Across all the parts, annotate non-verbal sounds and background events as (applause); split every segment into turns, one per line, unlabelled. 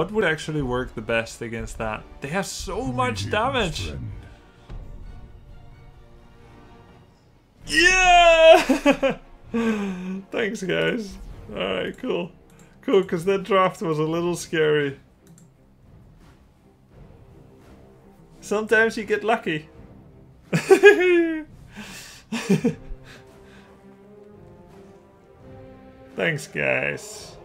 What would actually work the best against that? They have so much damage. Yeah! (laughs) Thanks, guys. Alright, cool. Cool, because that draft was a little scary. Sometimes you get lucky. (laughs) Thanks, guys.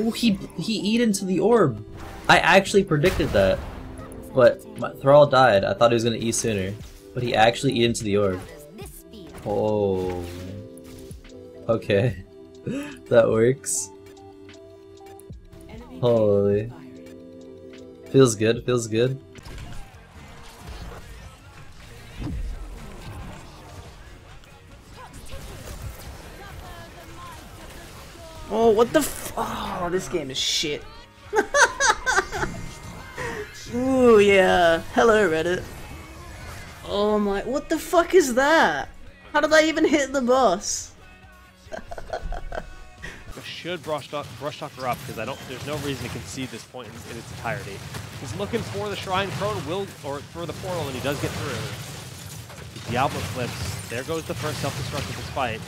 Oh, he he eat into the orb. I actually predicted that, but my Thrall died. I thought he was gonna eat sooner, but he actually eat into the orb. Oh, okay, (laughs) that works. Holy, feels good. Feels good.
Oh, what the f- Oh, this game is shit. (laughs) Ooh, yeah. Hello, Reddit. Oh my- what the fuck is that? How did I even hit the boss?
I should brush talk, brush talk her up because I don't. There's no reason to concede this point in, in its entirety. He's looking for the shrine crone will or for the portal, and he does get through. Diablo flips. There goes the first self-destruct of this fight.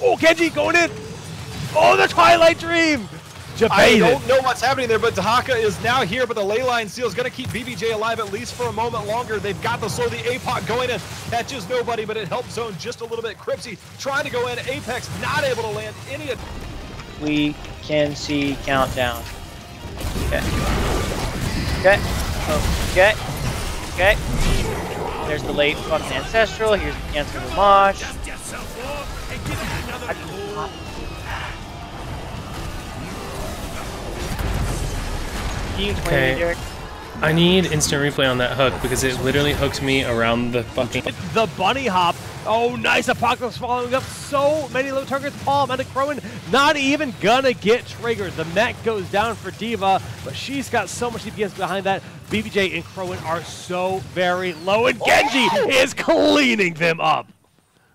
Oh, Genji going in! Oh, the Twilight Dream!
I don't know what's happening there, but Dehaka is now here, but the ley line seal is going to keep BBJ alive at least for a moment longer. They've got the slow, the APOC going in, catches nobody, but it helps zone just a little bit. Cripsy trying to go in, Apex not able to land any. Of.
We can see countdown. Okay. Okay. Okay. Okay. There's the late fucking ancestral. Here's the cancer homage.
Okay.
me, Derek?
I need instant replay on that hook because it literally hooked me around the fucking.
The bunny hop. Oh, nice. Apocalypse following up so many low targets. Palm and Crowan not even gonna get triggered. The mech goes down for D.Va, but she's got so much DPS behind that. BBJ and Crowan are so very low, and Genji is cleaning them up.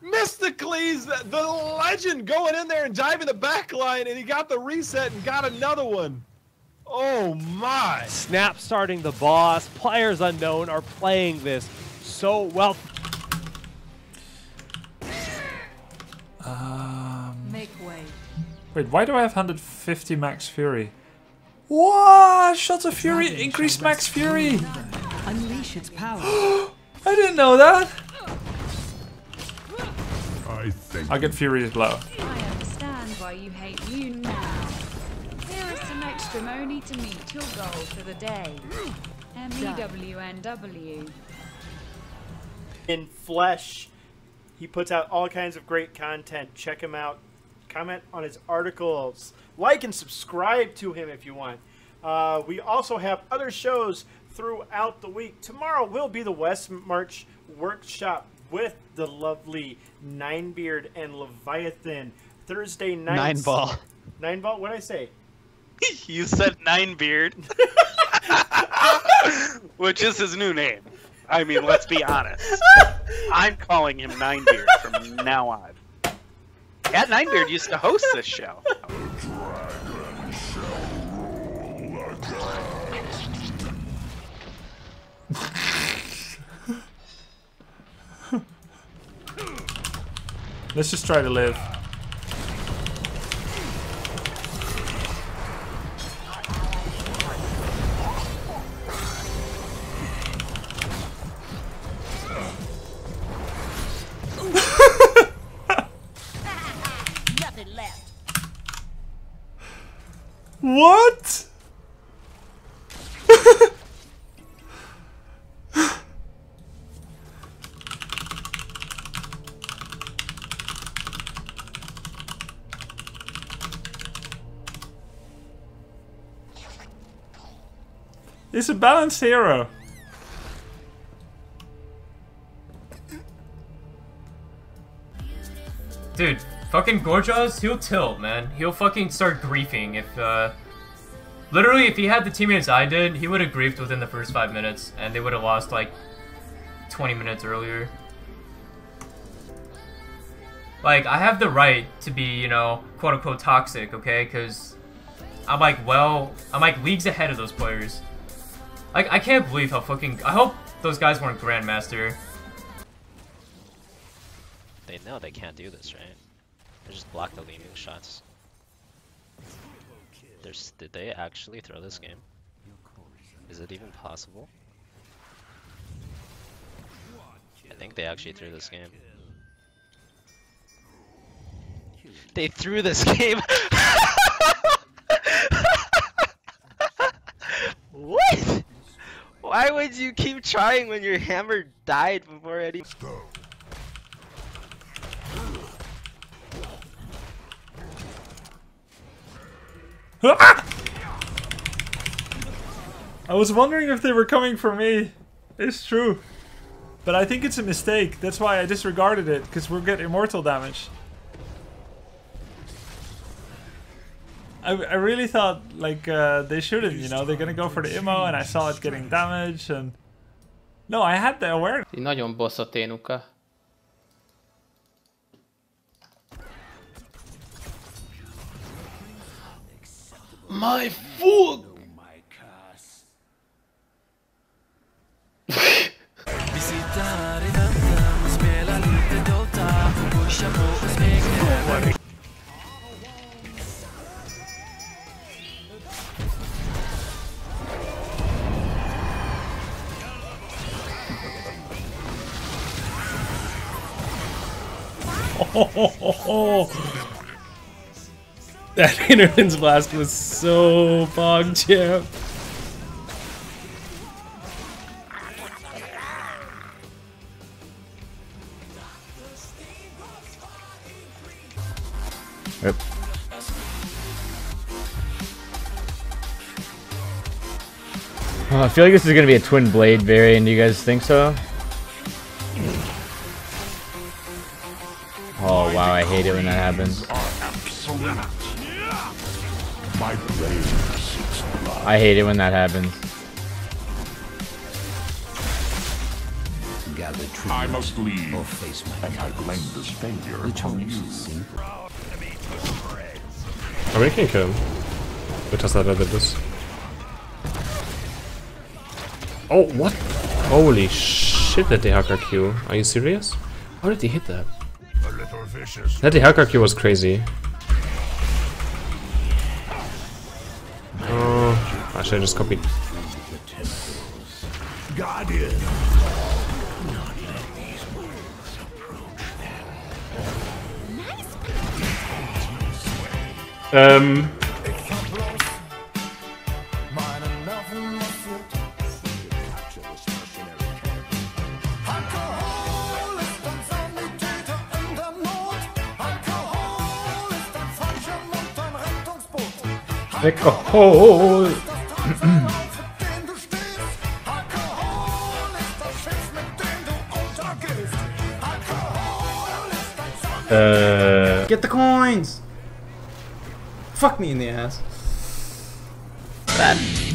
Mysticles, the legend going in there and diving the back line, and he got the reset and got another one. Oh my.
Snap starting the boss. Players unknown are playing this so well.
Um,
Make way.
wait, why do I have 150 max fury? What? Shots of fury increased max fury. (gasps)
Unleash its power. (gasps)
I didn't know that.
I think
I'll get furious as low.
I understand why you hate you now. Here is some extra money to meet your goal for the day. E M-E-W-N-W.
in flesh. He puts out all kinds of great content. Check him out. Comment on his articles. Like and subscribe to him if you want. Uh, we also have other shows throughout the week. Tomorrow will be the West March workshop with the lovely Ninebeard and Leviathan. Thursday night.
Nine ball.
Nine ball. What did I say? (laughs)
you said Nine Beard, (laughs) which is his new name. I mean, let's be honest. I'm calling him Nine Beard from now on. Yeah, Nine Beard used to host this show.
Let's just try to live. He's a balanced hero.
Dude, fucking Gorjaws, he'll tilt, man. He'll fucking start griefing if, uh... Literally, if he had the teammates I did, he would have griefed within the first five minutes, and they would have lost, like, 20 minutes earlier. Like, I have the right to be, you know, quote unquote toxic, okay? Because I'm like, well, I'm like leagues ahead of those players. Like, I can't believe how fucking. I hope those guys weren't Grandmaster.
They know they can't do this, right? They just block the leaning shots. There's, did they actually throw this game? Is it even possible? I think they actually threw this game. They threw this (laughs) game! what? Why would you keep trying when your hammer died before any- ah!
I was wondering if they were coming for me. It's true. But I think it's a mistake. That's why I disregarded it, because we'll get immortal damage. I, I really thought, like, uh, they shouldn't, you know? They're gonna go for the immo, and I saw it getting damaged and... No, I had the awareness.
Így nagyon bosszot énuka.
My foot! (laughs) (laughs) That Hinterlands blast was so bog champ.
Yep. Oh, I feel like this is gonna be a twin blade variant. Do you guys think so? Hate it when that happens. I hate it when that happens.
I must leave, and I blame this failure upon you.
I mean, I can kill him. Because I did this. Oh, what? Holy shit, that Dehaka Q. Are you serious? How did he hit that? That Dehaka Q was crazy. Oh, I should have just copied.
Guardian.
Um.
Alkohol!
Uh.
Get the coins! Fuck me in the ass. Bad.